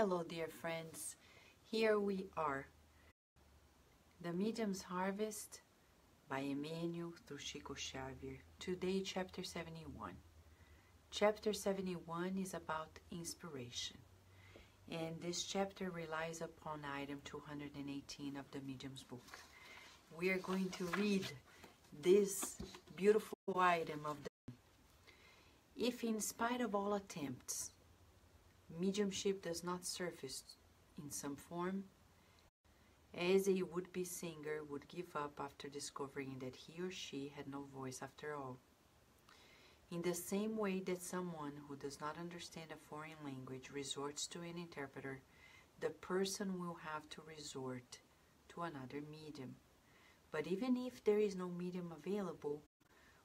Hello, dear friends. Here we are. The Medium's Harvest by Emmanuel through Chico Xavier. Today, chapter 71. Chapter 71 is about inspiration. And this chapter relies upon item 218 of the Medium's book. We are going to read this beautiful item of the if in spite of all attempts mediumship does not surface in some form, as a would be singer would give up after discovering that he or she had no voice after all. In the same way that someone who does not understand a foreign language resorts to an interpreter, the person will have to resort to another medium. But even if there is no medium available,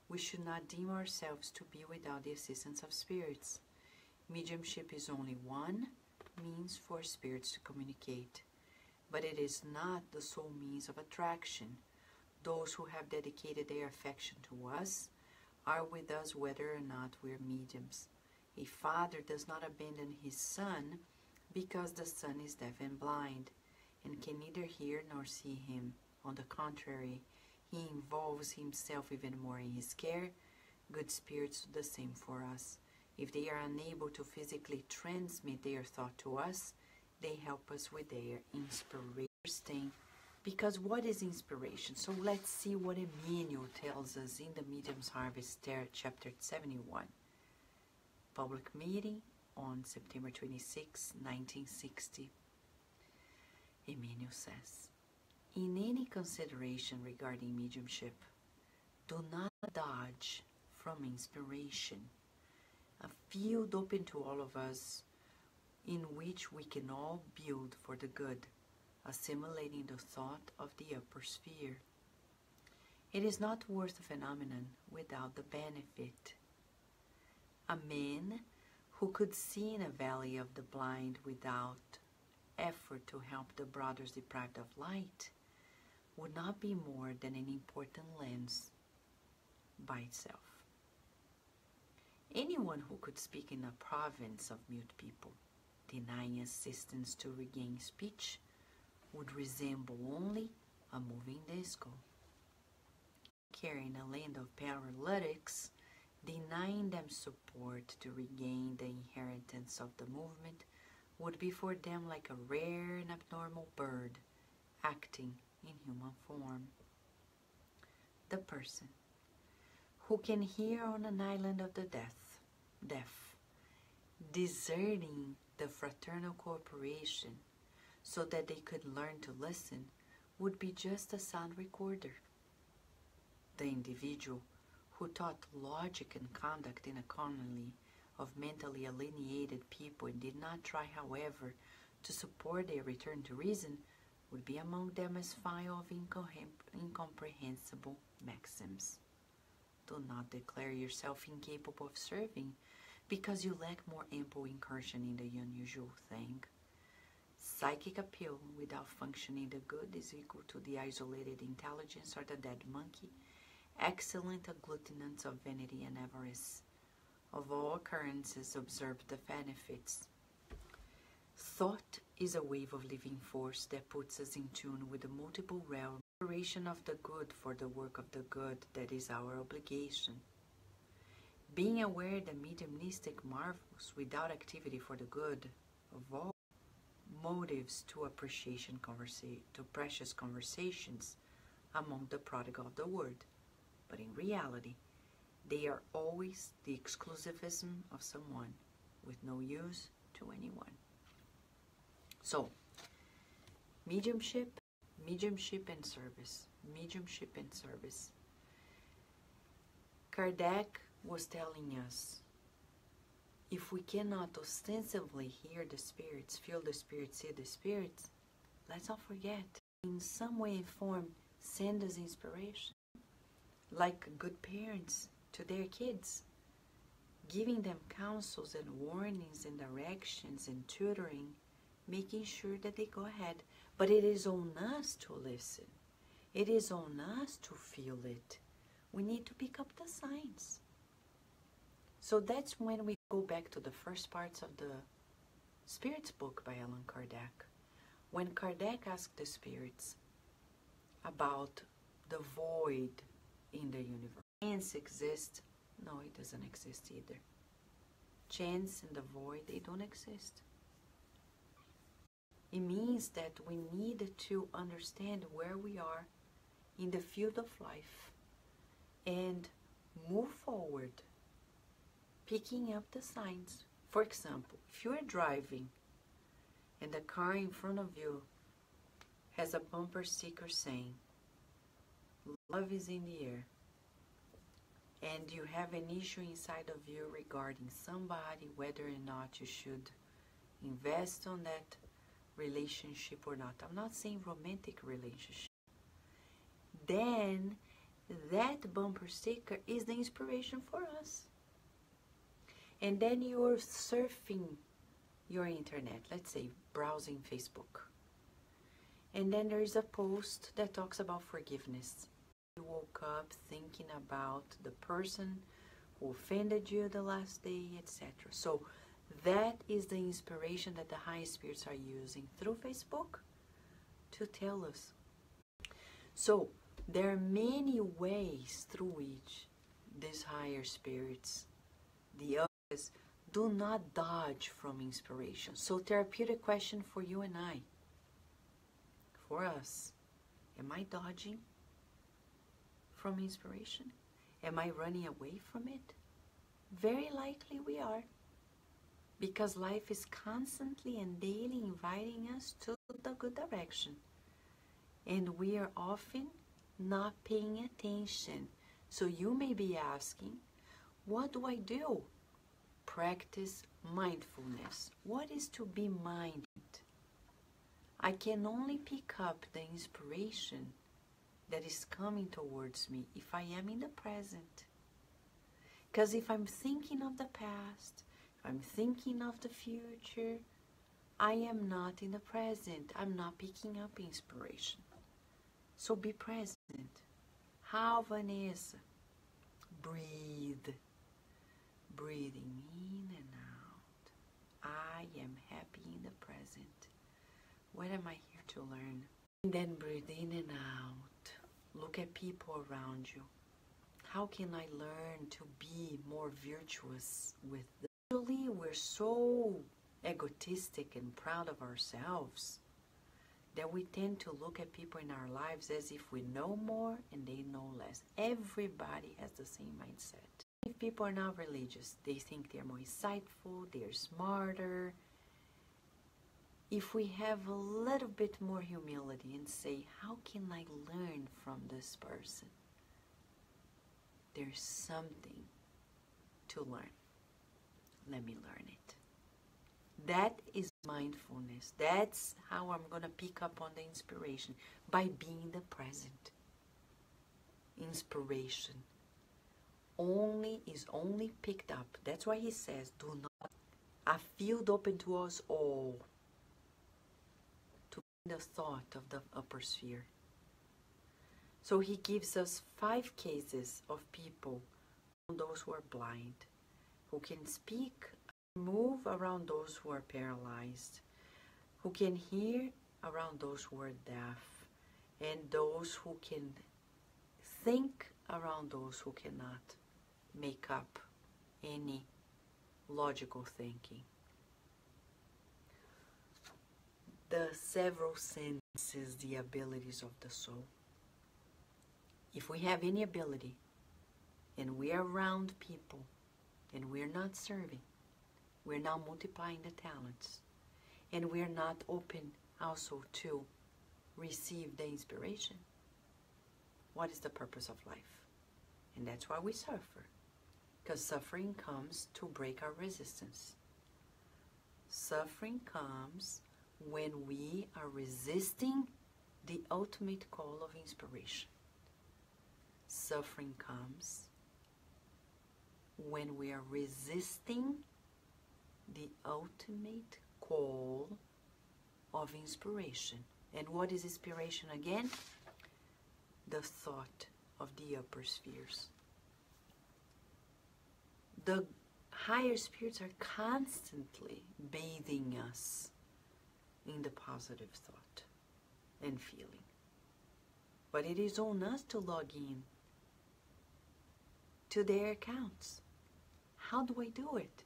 we should not deem ourselves to be without the assistance of spirits. Mediumship is only one means for spirits to communicate, but it is not the sole means of attraction. Those who have dedicated their affection to us are with us whether or not we're mediums. A father does not abandon his son because the son is deaf and blind and can neither hear nor see him. On the contrary, he involves himself even more in his care. Good spirits do the same for us. If they are unable to physically transmit their thought to us, they help us with their inspiration. Because what is inspiration? So let's see what Emmanuel tells us in the Medium's Harvest chapter 71. Public meeting on September 26, 1960. Emmanuel says, In any consideration regarding mediumship, do not dodge from inspiration a field open to all of us in which we can all build for the good, assimilating the thought of the upper sphere. It is not worth a phenomenon without the benefit. A man who could see in a valley of the blind without effort to help the brothers deprived of light would not be more than an important lens by itself. Anyone who could speak in a province of mute people, denying assistance to regain speech, would resemble only a moving disco. Carrying a land of paralytics, denying them support to regain the inheritance of the movement would be for them like a rare and abnormal bird acting in human form. The person who can hear on an island of the death deaf, deserting the fraternal cooperation so that they could learn to listen would be just a sound recorder. The individual who taught logic and conduct in a colony of mentally alienated people and did not try, however, to support their return to reason would be among them as file of incomprehensible maxims. Do not declare yourself incapable of serving because you lack more ample incursion in the unusual thing. Psychic appeal without functioning the good is equal to the isolated intelligence or the dead monkey, excellent agglutinants of vanity and avarice. Of all occurrences, observe the benefits. Thought is a wave of living force that puts us in tune with the multiple realm operation of the good for the work of the good that is our obligation. Being aware that mediumistic marvels without activity for the good of all motives to appreciation conversa- to precious conversations among the prodigal of the word. But in reality, they are always the exclusivism of someone with no use to anyone. So, mediumship, mediumship and service, mediumship and service. Kardec was telling us if we cannot ostensibly hear the spirits, feel the spirits, see the spirits, let's not forget, in some way and form, send us inspiration. Like good parents to their kids, giving them counsels and warnings and directions and tutoring, making sure that they go ahead. But it is on us to listen. It is on us to feel it. We need to pick up the signs. So that's when we go back to the first parts of the Spirits book by Allan Kardec. When Kardec asked the spirits about the void in the universe, chance exists? No, it doesn't exist either. Chance and the void, they don't exist. It means that we need to understand where we are in the field of life and move forward, picking up the signs. For example, if you are driving and the car in front of you has a bumper sticker saying, Love is in the air, and you have an issue inside of you regarding somebody, whether or not you should invest on that relationship or not. I'm not saying romantic relationship. Then that bumper sticker is the inspiration for us. And then you're surfing your internet, let's say browsing Facebook. And then there is a post that talks about forgiveness. You woke up thinking about the person who offended you the last day, etc. So that is the inspiration that the high spirits are using through Facebook to tell us. So there are many ways through which these higher spirits, the others, do not dodge from inspiration. So therapeutic question for you and I. For us, am I dodging from inspiration? Am I running away from it? Very likely we are because life is constantly and daily inviting us to the good direction. And we are often not paying attention. So you may be asking, what do I do? Practice mindfulness. What is to be minded? I can only pick up the inspiration that is coming towards me if I am in the present. Because if I'm thinking of the past, I'm thinking of the future. I am not in the present. I'm not picking up inspiration. So be present. How, Vanessa? Breathe. Breathing in and out. I am happy in the present. What am I here to learn? And then breathe in and out. Look at people around you. How can I learn to be more virtuous with them? Usually we're so egotistic and proud of ourselves that we tend to look at people in our lives as if we know more and they know less. Everybody has the same mindset. People are not religious, they think they're more insightful, they're smarter. If we have a little bit more humility and say, How can I learn from this person? There's something to learn let me learn it. That is mindfulness. That's how I'm going to pick up on the inspiration by being the present. Inspiration only is only picked up. That's why he says, do not a field open to us all to the thought of the upper sphere. So he gives us five cases of people, those who are blind, who can speak, move around those who are paralyzed, who can hear around those who are deaf, and those who can think around those who cannot make up any logical thinking. The several senses, the abilities of the soul. If we have any ability and we are around people and we're not serving. We're not multiplying the talents. And we're not open also to receive the inspiration. What is the purpose of life? And that's why we suffer. Because suffering comes to break our resistance. Suffering comes when we are resisting the ultimate call of inspiration. Suffering comes when we are resisting the ultimate call of inspiration. And what is inspiration again? The thought of the upper spheres. The higher spirits are constantly bathing us in the positive thought and feeling. But it is on us to log in to their accounts. How do I do it?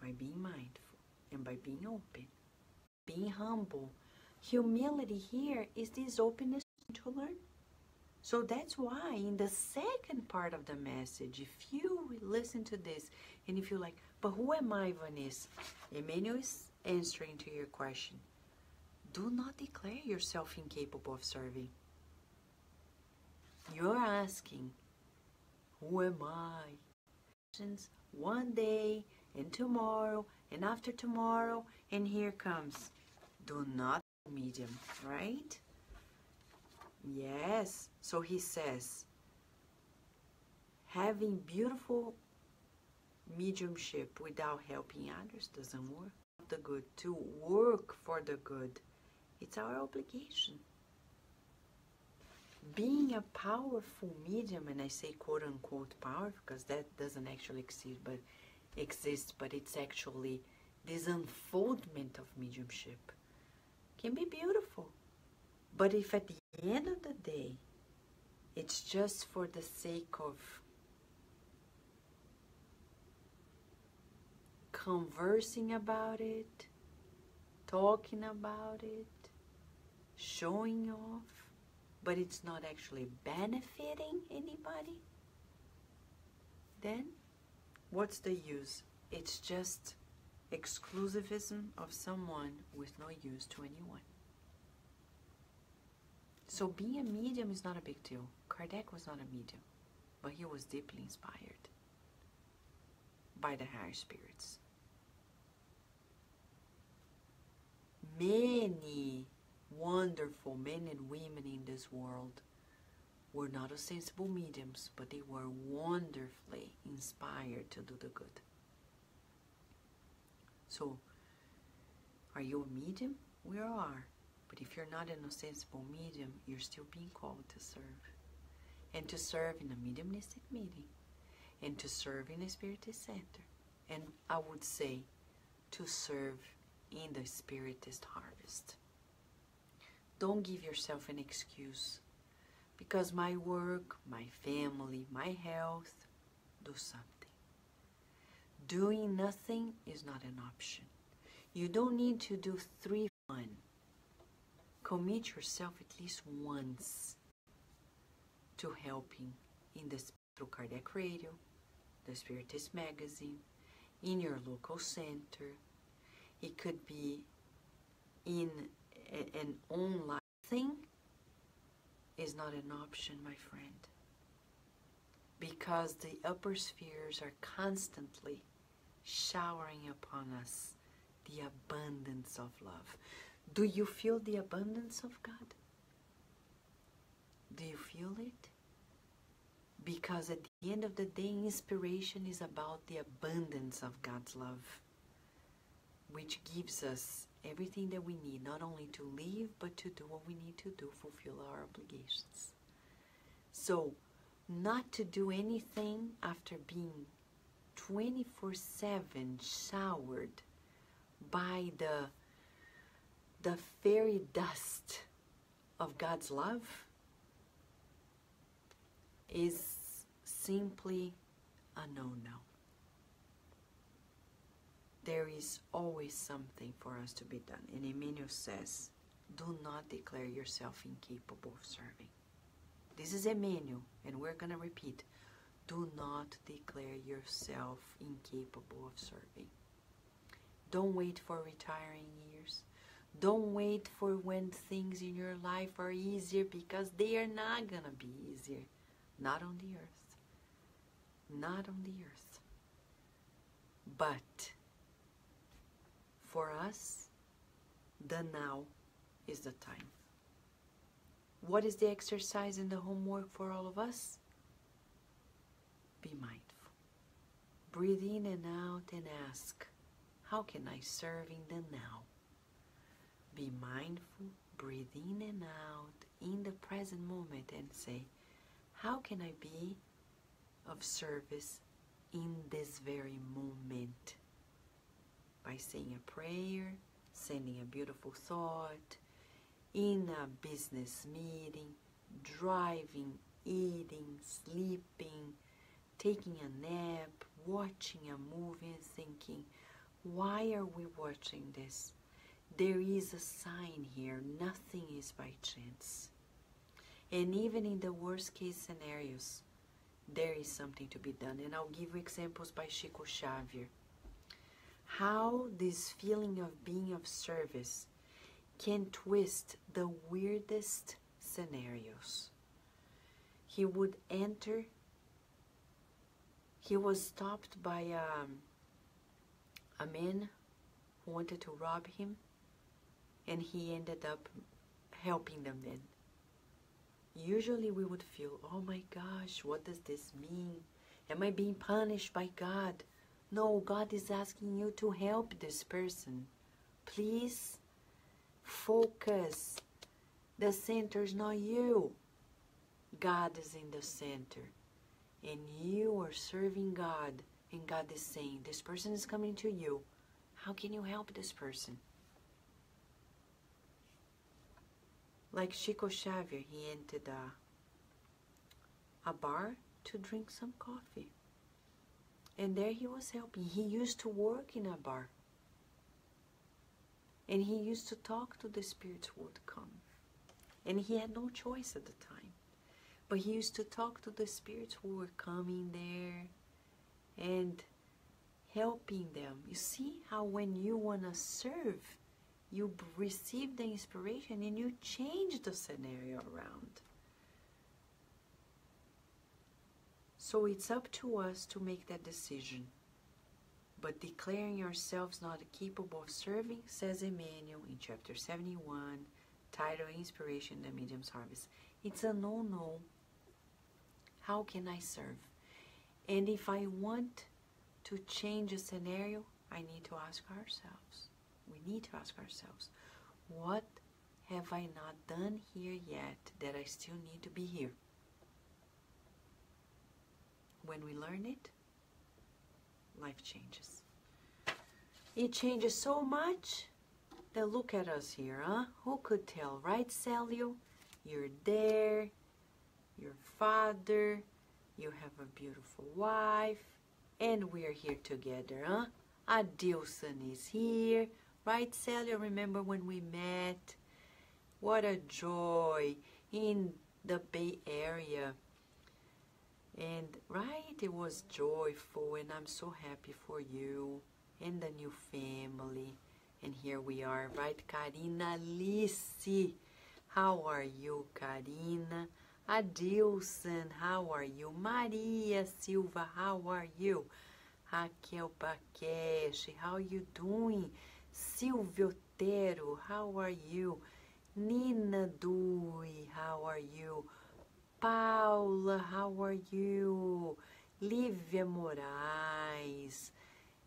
By being mindful and by being open, being humble. Humility here is this openness to learn. So that's why in the second part of the message, if you listen to this and if you're like, but who am I, Vanessa? Emmanuel is answering to your question. Do not declare yourself incapable of serving. You're asking, who am I? One day and tomorrow and after tomorrow and here comes. Do not medium, right? Yes. So he says, having beautiful mediumship without helping others doesn't work. The good, to work for the good, it's our obligation. Being a powerful medium, and I say quote unquote power because that doesn't actually exist, but exists, but it's actually this unfoldment of mediumship can be beautiful. But if at the end of the day, it's just for the sake of conversing about it, talking about it, showing off, but it's not actually benefiting anybody, then what's the use? It's just exclusivism of someone with no use to anyone. So being a medium is not a big deal. Kardec was not a medium, but he was deeply inspired by the higher spirits. Many wonderful men and women in this world were not of sensible mediums, but they were wonderfully inspired to do the good. So, are you a medium? We are. But if you're not in a sensible medium, you're still being called to serve. And to serve in a mediumistic meeting. And to serve in a spiritist center. And I would say to serve in the spiritist harvest. Don't give yourself an excuse. Because my work, my family, my health, do something. Doing nothing is not an option. You don't need to do three commit yourself at least once to helping in the through Kardec Radio, the Spiritist Magazine, in your local center. It could be in a, an online thing is not an option, my friend. Because the upper spheres are constantly showering upon us the abundance of love. Do you feel the abundance of God? Do you feel it? Because at the end of the day, inspiration is about the abundance of God's love, which gives us everything that we need, not only to live, but to do what we need to do, fulfill our obligations. So, not to do anything after being 24 7 showered by the the fairy dust of God's love is simply a no no. There is always something for us to be done. And Emmanuel says, do not declare yourself incapable of serving. This is Emmanuel, and we're going to repeat do not declare yourself incapable of serving. Don't wait for retiring years. Don't wait for when things in your life are easier because they are not going to be easier. Not on the earth. Not on the earth. But for us, the now is the time. What is the exercise and the homework for all of us? Be mindful. Breathe in and out and ask, How can I serve in the now? Be mindful, breathe in and out in the present moment and say, How can I be of service in this very moment by saying a prayer, sending a beautiful thought, in a business meeting, driving, eating, sleeping, taking a nap, watching a movie and thinking, why are we watching this? There is a sign here. Nothing is by chance. And even in the worst case scenarios, there is something to be done. And I'll give you examples by Chico Xavier. How this feeling of being of service can twist the weirdest scenarios. He would enter, he was stopped by um, a man who wanted to rob him, and he ended up helping them then. Usually we would feel, oh my gosh, what does this mean? Am I being punished by God? No, God is asking you to help this person. Please focus. The center is not you. God is in the center. And you are serving God. And God is saying, This person is coming to you. How can you help this person? Like Chico Xavier, he entered a, a bar to drink some coffee. And there he was helping. He used to work in a bar. And he used to talk to the spirits who would come. And he had no choice at the time. But he used to talk to the spirits who were coming there and helping them. You see how when you want to serve, you receive the inspiration and you change the scenario around. So it's up to us to make that decision. But declaring ourselves not capable of serving, says Emmanuel in chapter 71, title Inspiration, the Medium's Harvest. It's a no no. How can I serve? And if I want to change a scenario, I need to ask ourselves. We need to ask ourselves, what have I not done here yet that I still need to be here? When we learn it, life changes. It changes so much that look at us here, huh? Who could tell, right, Celio? You're there, your father, you have a beautiful wife, and we're here together, huh? Adilson is here, right, Celio? Remember when we met? What a joy in the Bay Area and right, it was joyful, and I'm so happy for you and the new family. And here we are, right? Karina Alice. How are you, Karina? Adilson, how are you? Maria Silva, how are you? Raquel Bakeshi, how are you doing? Silvio Otero, how are you? Nina Dui, how are you? Paula, how are you? Lívia Moraes,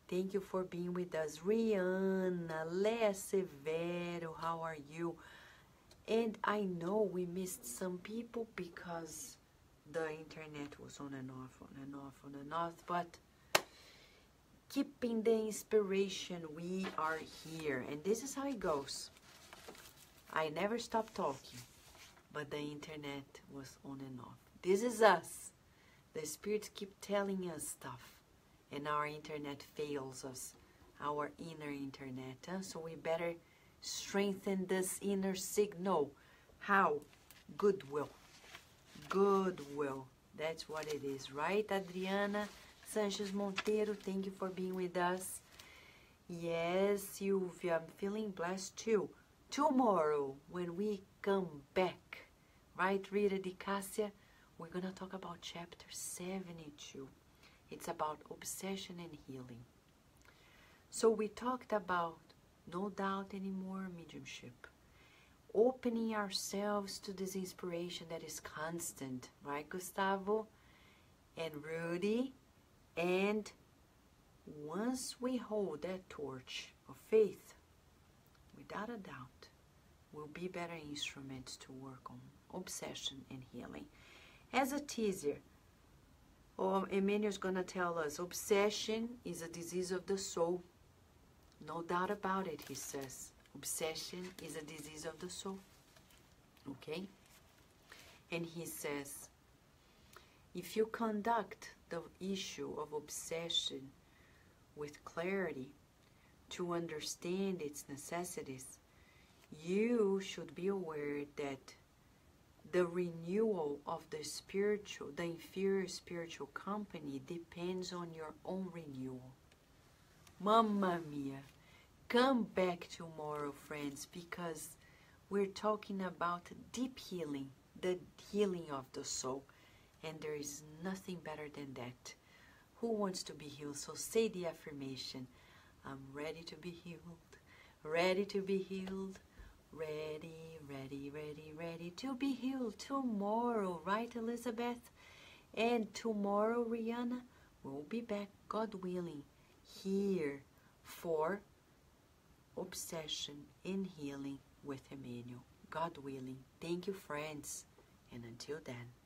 thank you for being with us. Rihanna, Lea Severo, how are you? And I know we missed some people because the internet was on and off, on and off, on and off, but keeping the inspiration, we are here. And this is how it goes. I never stop talking but the internet was on and off. This is us. The spirits keep telling us stuff, and our internet fails us, our inner internet. Huh? So we better strengthen this inner signal. How? Goodwill. Goodwill. That's what it is, right, Adriana Sanchez Monteiro? Thank you for being with us. Yes, Sylvia, I'm feeling blessed too. Tomorrow, when we come back Right, Rita Di Cassia? We're going to talk about chapter 72. It's about obsession and healing. So we talked about no doubt anymore mediumship. Opening ourselves to this inspiration that is constant, right, Gustavo and Rudy? And once we hold that torch of faith, without a doubt, we'll be better instruments to work on obsession and healing. As a teaser, Oh, Emmanuel's gonna tell us obsession is a disease of the soul. No doubt about it, he says. Obsession is a disease of the soul. Okay? And he says, if you conduct the issue of obsession with clarity to understand its necessities, you should be aware that the renewal of the spiritual, the inferior spiritual company depends on your own renewal. Mamma mia. Come back tomorrow, friends, because we're talking about deep healing, the healing of the soul. And there is nothing better than that. Who wants to be healed? So say the affirmation I'm ready to be healed, ready to be healed, ready, ready, ready, ready to be healed tomorrow, right, Elizabeth? And tomorrow, Rihanna, we'll be back, God willing, here for obsession in healing with Emmanuel. God willing. Thank you, friends. And until then.